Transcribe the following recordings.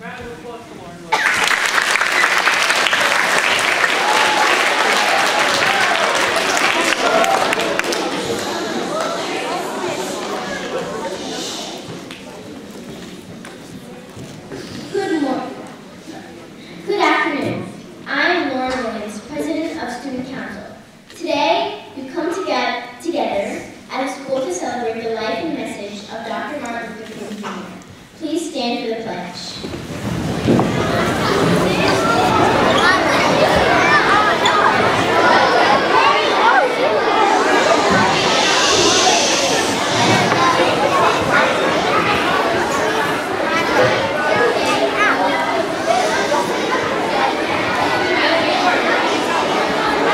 Round of applause for Lauren. Good morning. Good afternoon. I am Lauren Williams, President of Student Council. Today, we come together, together at a school to celebrate the life and message of Dr. Martin Luther King Jr. Please stand for the pledge.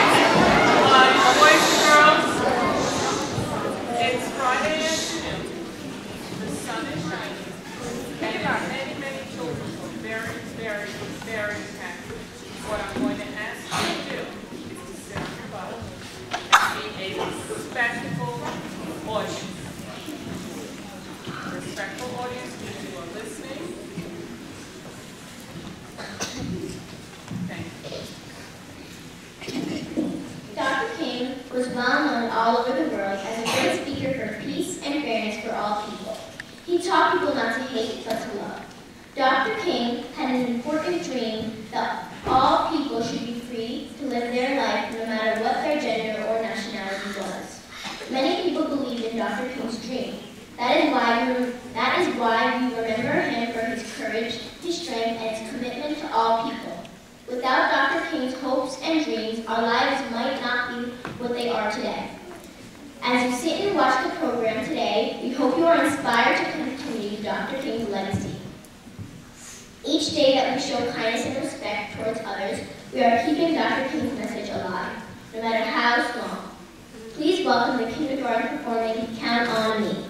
Uh, boys and girls, it's Friday afternoon. The sun is shining. And there are many, many children who are very, very, very happy. What I'm going to ask you to do is to sit on your butt and be a respectful audience. Respectful audience means you are listening. Thank you. Dr. King was well known all over the world as a great speaker for peace and fairness for all people. He taught people not to hate but to love. Dr. King had an important dream that all people should be free to live their life no matter what their gender or nationality was. Many people believed in Dr. King's dream. That is why we, that is why we remember him for his courage, his strength, and his commitment to all people. Without Dr. King's hopes and dreams, our lives might not what they are today. As you sit and watch the program today, we hope you are inspired to continue Dr. King's legacy. Each day that we show kindness and respect towards others, we are keeping Dr. King's message alive, no matter how small. Please welcome the kindergarten performing Count on Me.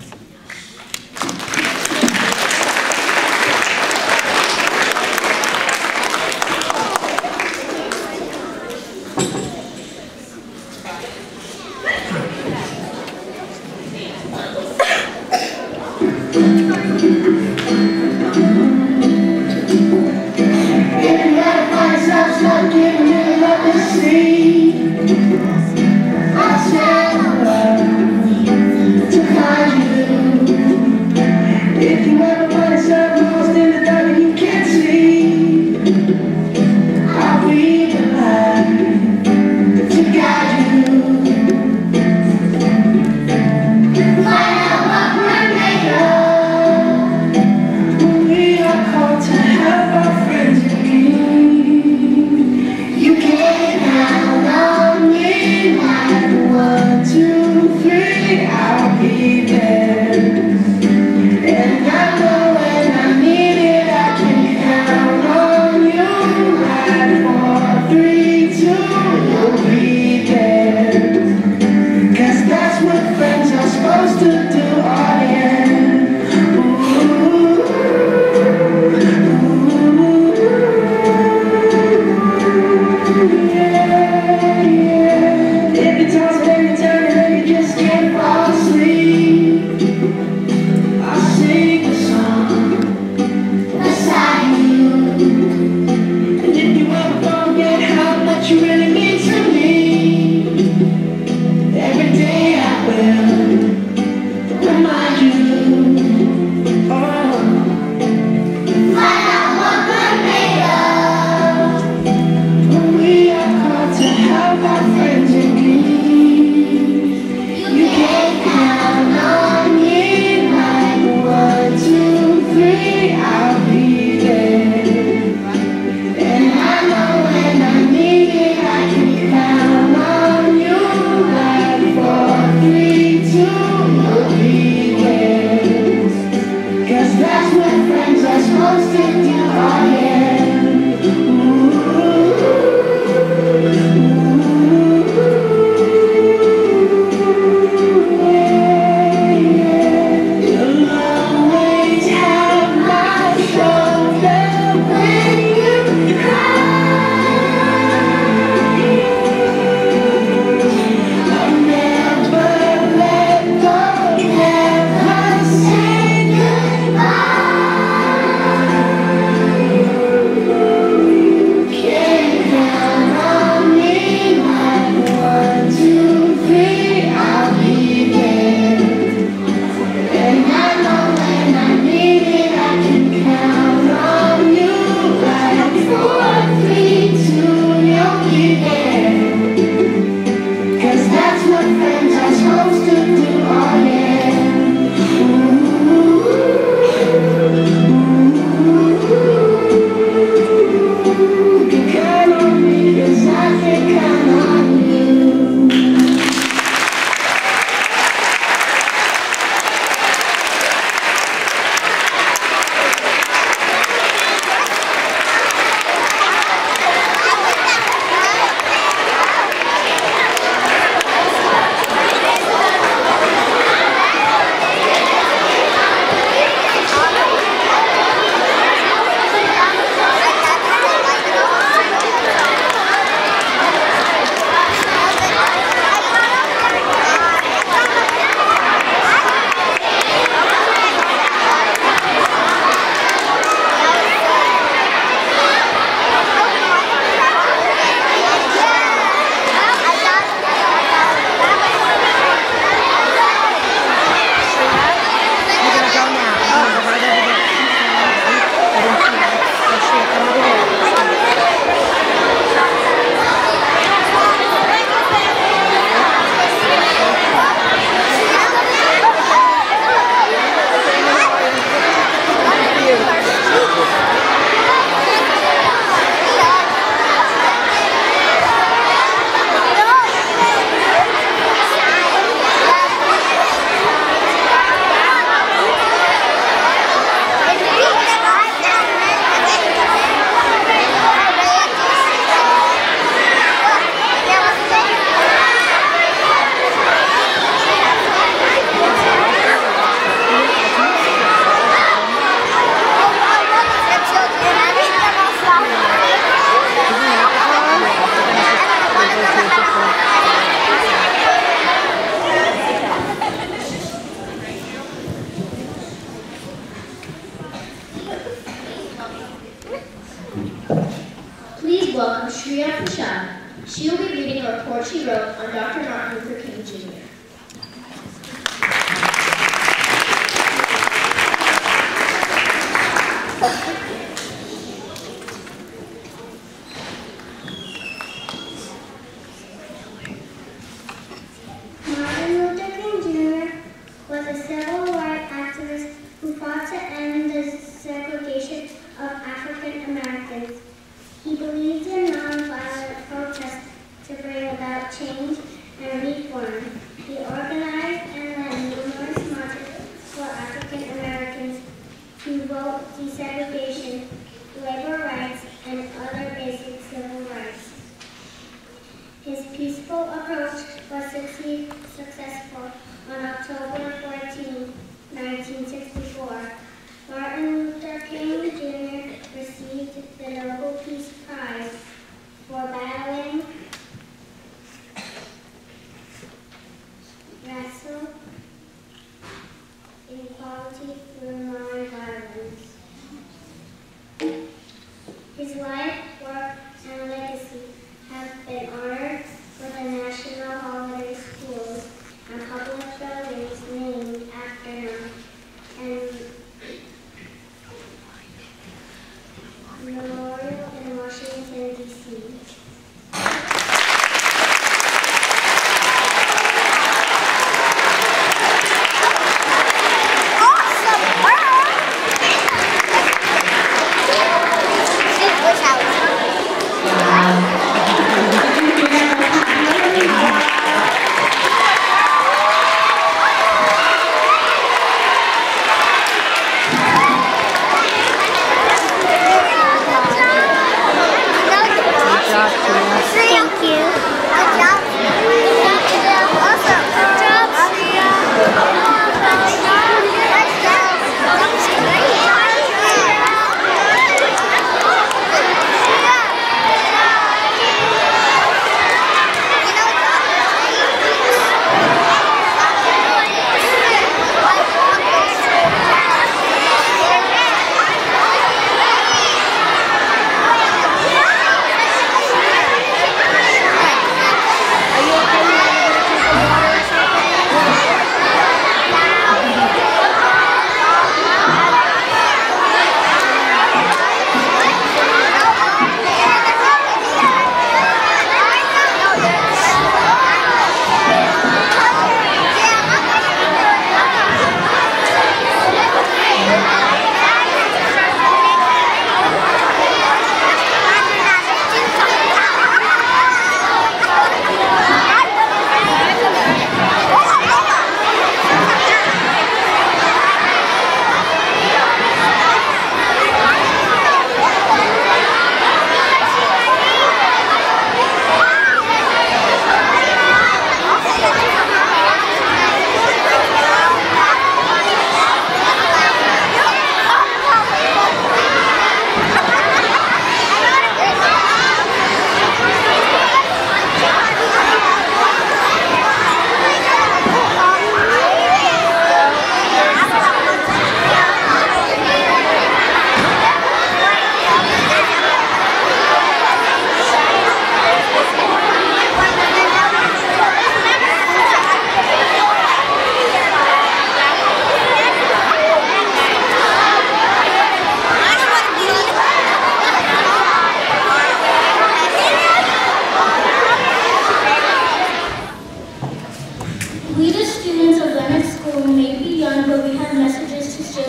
She'll be reading a report she wrote on Dr. Martin Luther King Jr.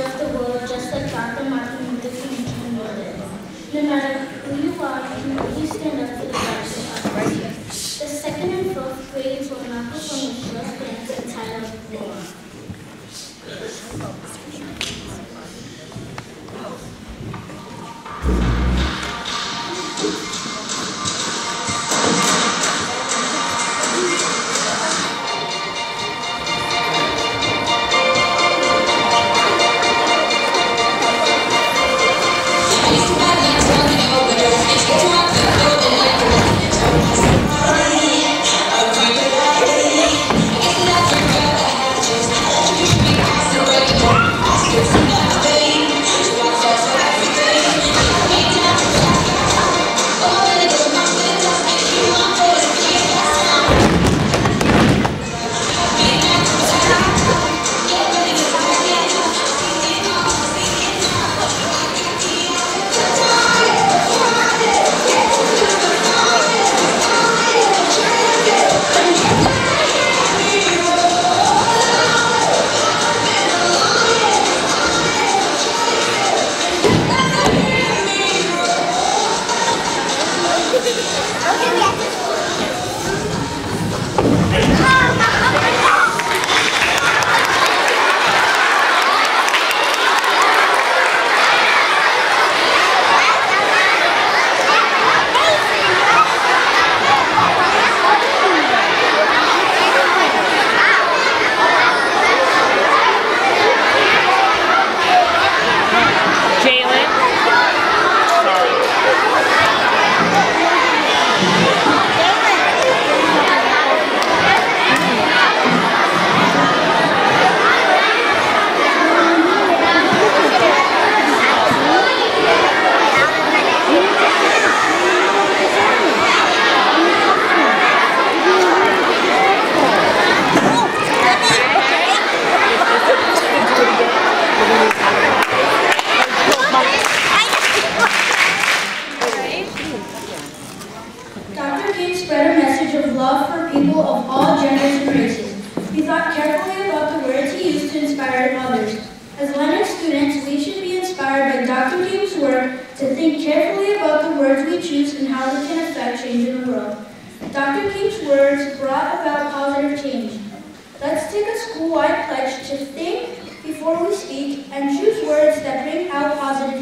serve the world just like Dr. Martin Luther King Jr. did. No matter who you are, you can always stand up for the rights of others. The second and fourth grades will not perform the first dance entitled War.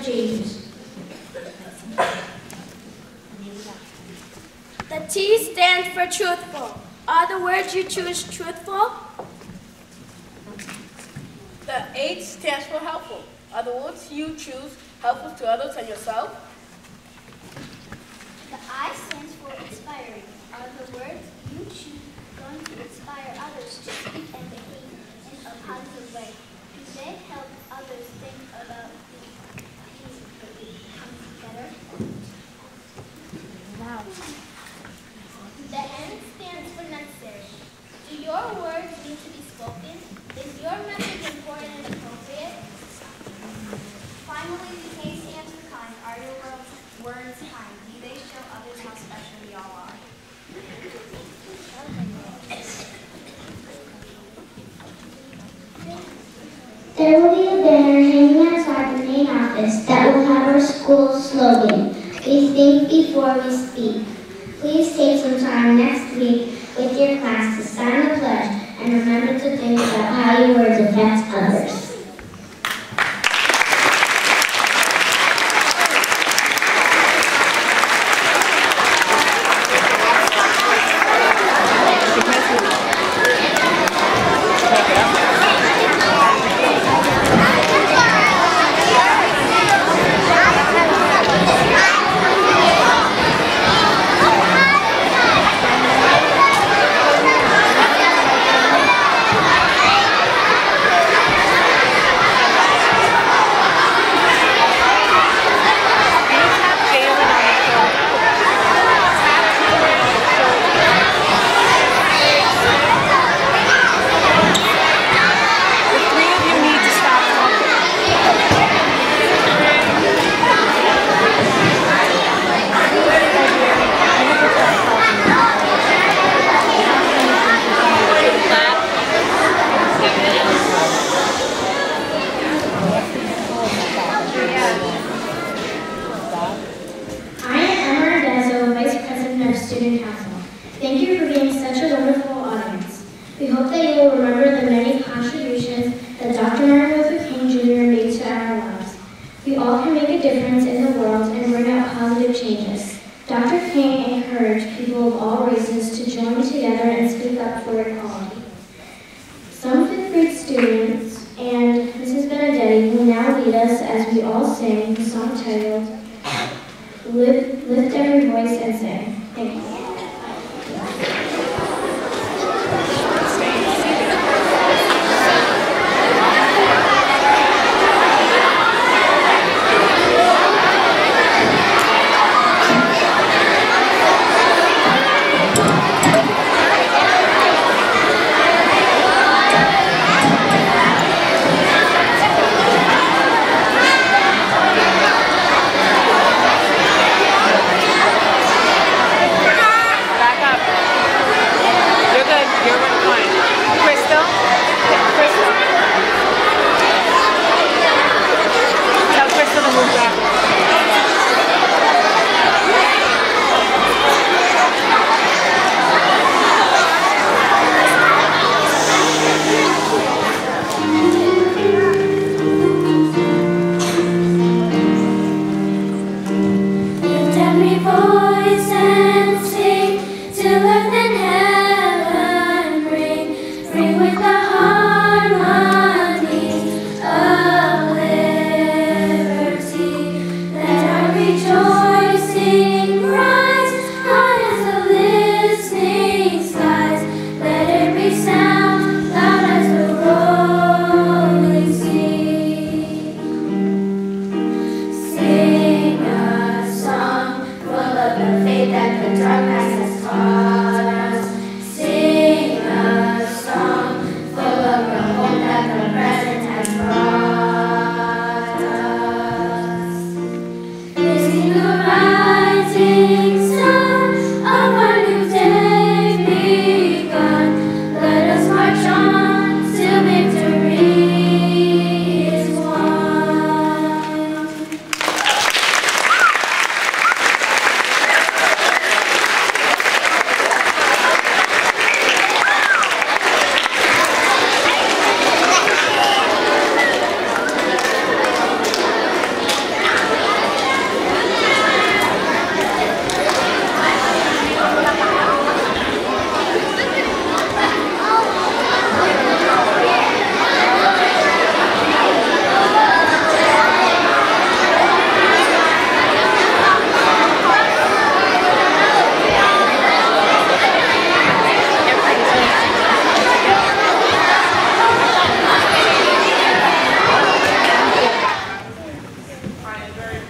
The T stands for truthful. Are the words you choose truthful? The H stands for helpful. Are the words you choose helpful to others and yourself? The I stands for inspiring. Are the words you choose going to inspire others to speak and behave in a positive way? Do they help others The N stands for necessary. Do your work. cuadros y as we all sang the song titled Lift, Lift Every Voice and Sing. Thank you.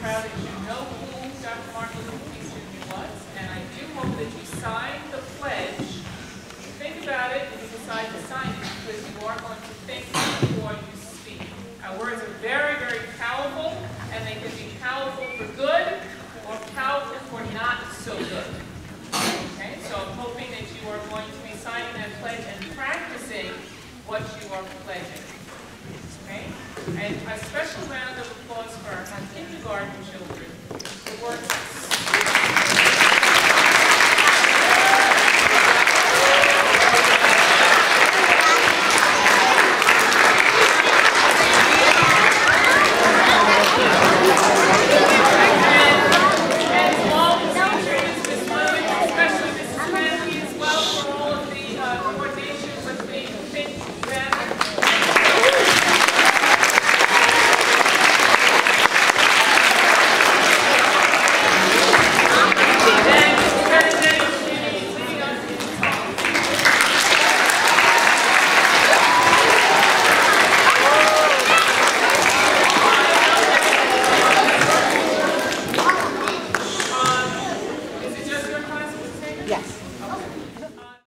proud that you know who Dr. Martin Luther King Jr. was, and I do hope that you sign the pledge. Think about it and you decide to sign it because you are going to think before you speak. Our words are very, very powerful, and they can be powerful for good or powerful for not so good. Okay, so I'm hoping that you are going to be signing that pledge and practicing what you are pledging. Kindergarten